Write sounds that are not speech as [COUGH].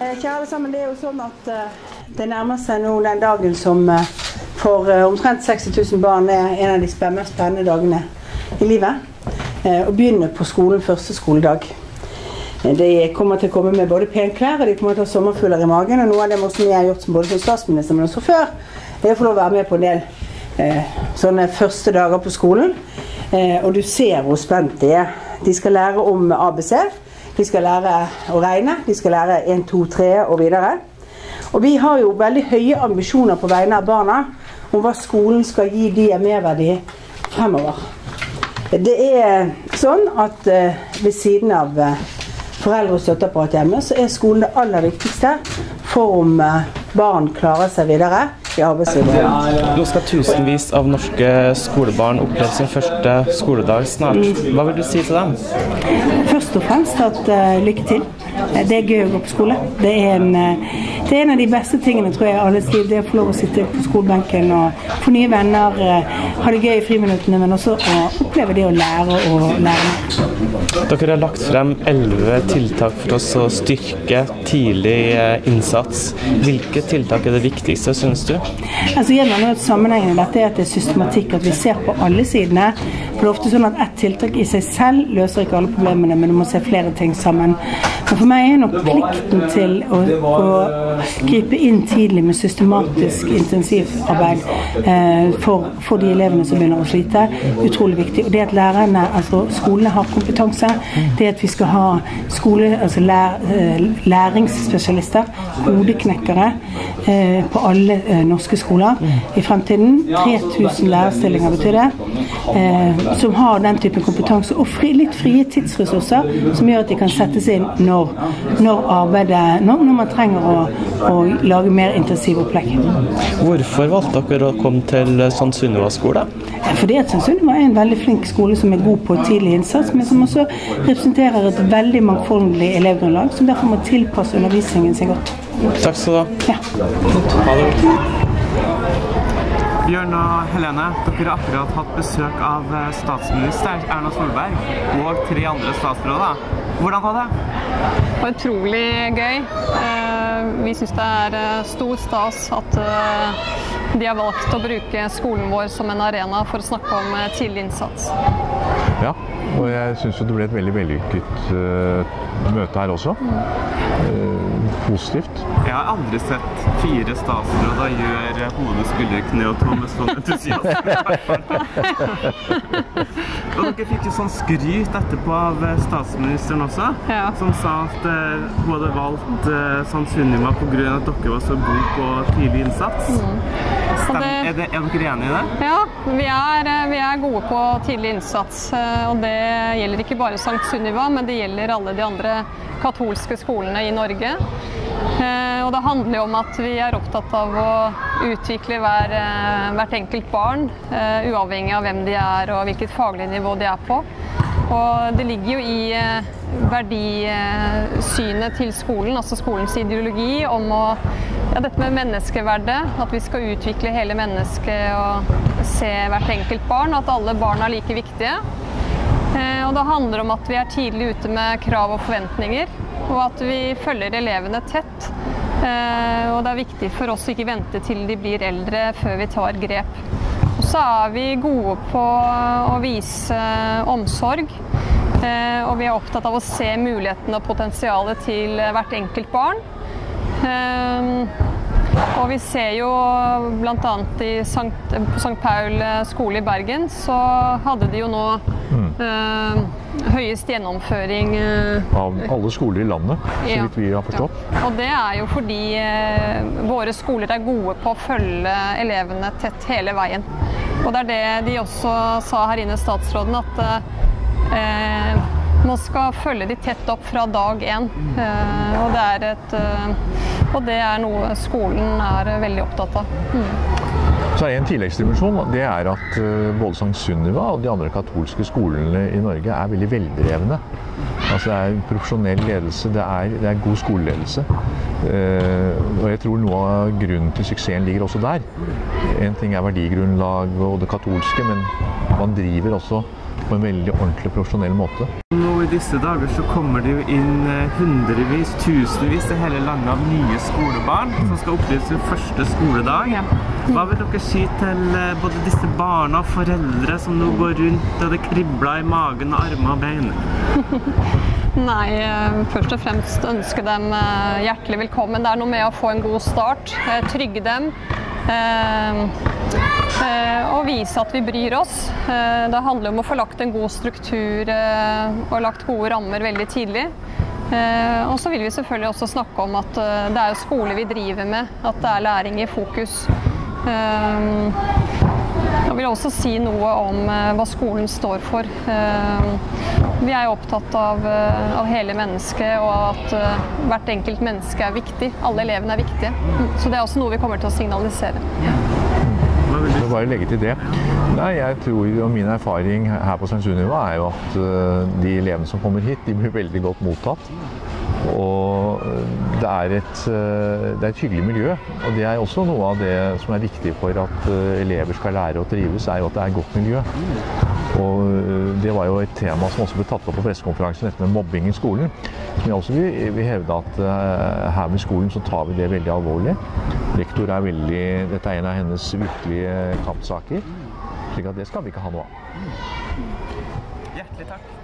Eh, Kjære alle sammen, det er jo sånn at eh, det nærmer seg nå den dagen som eh, for omtrent 60 000 barn er en av de mest spennende dagene i livet. Å begynne på skolen første skoledag. De kommer til å komme med både pene klær og de kommer til å ha sommerfugler i magen. Og noe av det som jeg har gjort som både som statsminister, men også før, er å få lov å være med på en del sånne første dager på skolen. Og du ser hvor spent de er. De skal lære om ABC. De skal lære å regne. De skal lære 1, 2, 3 og videre. Og vi har jo veldig høye ambisjoner på vegne av barna om hva skolen skal gi de er merverdi fremover. Det er sånn at eh, ved siden av eh, foreldre og støtteapparat hjemme, så er skolen det aller viktigste for om eh, barn klarer seg videre i arbeidslivet. Nå skal tusenvis av norske skolebarn oppleve sin første skoledag snart. Hva vil du si til dem? Først og fremst at uh, lykke til. Det er gøy å gå på skole. Det er, en, eh, det er en av de beste tingene tror jeg, i alles liv. Det å få lov å sitte på skolebenken og få nye venner, eh, ha det gøy i friminuttene, men også å oppleve det å lære og lære. Dere har lagt frem elleve tiltak for oss å styrke tidlig eh, innsats. Hvilke tiltak er det viktigste, synes du? Altså det Sammenhengen i dette er at det er systematikk, at vi ser på alle sidene. For det er ofte sånn at ett tiltak i seg selv løser ikke alle problemene, men du må se flere ting sammen. Men for meg er nok plikten til å, å gripe inn tidlig med systematisk intensivarbeid eh, for, for de elevene som begynner å slite, utrolig viktig. Og det at lærerne, altså skolene har kompetanse, det at vi skal ha skole, altså lær, eh, læringsspesialister, hodeknekkere, eh, på alle eh, norske skoler i fremtiden. 3000 lærerstillinger betyr det. Eh, som har den typen kompetanse. Og fri, litt frie tidsressurser som gjør at de kan settes inn når, når arbeidet når, når man trenger å, å lage mer intensiv opplegg. Hvorfor valgte dere å komme til. Sunniva skole? Fordi at. Sunniva er en veldig flink skole som er god på tidlig innsats, men som også representerer et veldig mangfoldig elevgrunnlag, som derfor må tilpasse undervisningen sin godt. Takk skal du ha. Ja. Ha det. Bjørn og Helene, dere har akkurat hatt besøk av eh, statsminister Erna Solberg og tre andre statsråder. Hvordan var det? Det var utrolig gøy. Eh, Vi syns det er eh, stor stas at de har valgt å bruke skolen vår som en arena for å snakke om tidlig innsats. Ja, og jeg syns det ble et veldig vellykket møte her også. Eh, positivt. Jeg har aldri sett fire statsråder gjøre hode, skulder, kne og tå med sånn entusiasme. og dere fikk jo sånn skryt etterpå av eh, statsministeren også, Ja. som sa at eh, hun hadde valgt eh, St. Sunniva pga. at dere var så gode på tidlig innsats. Stem, Og det- er, det, er dere enig i det? Ja, vi er, eh, vi er gode på tidlig innsats. Og det gjelder ikke bare Sankt Sunniva, men det gjelder alle de andre katolske skolene i Norge. Handler jo om at vi er opptatt av å utvikle hver, eh, hvert enkelt barn, eh, uavhengig av hvem de er og hvilket faglig nivå de er på. Og det ligger jo i eh, verdisynet til skolen, altså skolens ideologi, om å ja, dette med menneskeverdet, at vi skal utvikle hele mennesket og se hvert enkelt barn, og at alle barn er like viktige. Og det handler om at vi er tidlig ute med krav og forventninger, og at vi følger elevene tett. Eh, Og det er viktig for oss å ikke vente til de blir eldre før vi tar grep. Og så er vi gode på å vise omsorg. eh, Og vi er opptatt av å se mulighetene og potensialet til hvert enkelt barn. Eh, Og vi ser jo bl.a. på St. Paul skole i Bergen, så hadde de jo nå eh, høyest gjennomføring. eh, Av alle skoler i landet, så Ja. vidt vi har forstått. Ja. Og det er jo fordi eh, våre skoler er gode på å følge elevene tett hele veien. Og det er det de også sa her inne, statsråden, at eh, man skal følge de tett opp fra dag én. Eh, og, det er et, eh, og det er noe skolen er veldig opptatt av. Så er en tilleggsdimensjon. Det er at eh, både Sankt Sunniva og de andre katolske skolene i Norge er veldig veldrevne. Altså Det er profesjonell ledelse, det er, det er god skoleledelse. Eh, og jeg tror noe av grunnen til suksessen ligger også der. En ting er verdigrunnlag og det katolske, men man driver også på en veldig ordentlig profesjonell måte. Nå i disse dager så kommer det jo inn eh, hundrevis, tusenvis i hele landet av nye skolebarn som skal oppleve sin første skoledag. Hva vil dere si til eh, både disse barna og foreldre som nå går rundt og det kribler i magen og armer og bein? [LAUGHS] Nei, eh, først og fremst ønske dem hjertelig velkommen. Det er noe med å få en god start, trygge dem. Vise at vi bryr oss. Eh, Det handler om å få lagt en god struktur eh, og lagt gode rammer veldig tidlig. Eh, Og så vil vi selvfølgelig også snakke om at det er jo skole vi driver med, at det er læring i fokus. Jeg vil også si noe om hva skolen står for. Vi er jo opptatt av, av hele mennesket og at hvert enkelt menneske er viktig. Alle elevene er viktige. Så det er også noe vi kommer til å signalisere. Jeg bare legge til det. Nei, jeg tror, og Min erfaring her på St. Sunniva er jo at eh, de elevene som kommer hit, de blir veldig godt mottatt. Og eh, det er, et, eh, det er et hyggelig miljø. Og det er også noe av det som er viktig for at elever skal lære å trives, er jo at det er et godt miljø. Og eh, Det var jo et tema som også ble tatt opp på pressekonferansen, dette med mobbing i skolen. Som jeg også vil, vil hevde at eh, her ved skolen så tar vi det veldig alvorlig. Rektor er veldig, Dette er en av hennes virkelige kampsaker. slik at det skal vi ikke ha noe av. Hjertelig takk.